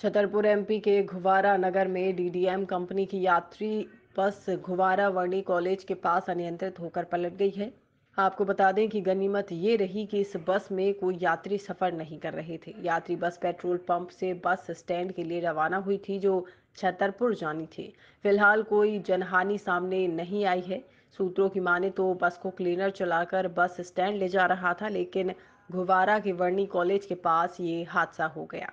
Chhatarpur MP के घुवारा नगर में DDM company की यात्री बस घुवारा वर्णी कॉलेज के पास अनियंत्रित होकर पलट गई है। आपको बता दें कि गनीमत ये रही कि इस बस में कोई यात्री सफ़र नहीं कर रहे थे। यात्री बस पेट्रोल पंप से बस स्टैंड के लिए रवाना हुई थी, जो छतरपुर जानी थी। फ़िलहाल कोई जनहानि सामने नहीं आई है। सूत्रों की माने तो बस को क्लीनर चलाकर बस स्टैंड ले जा रहा था, लेकिन घुवारा के वर्णी कॉलेज के पास ये हादसा हो गया।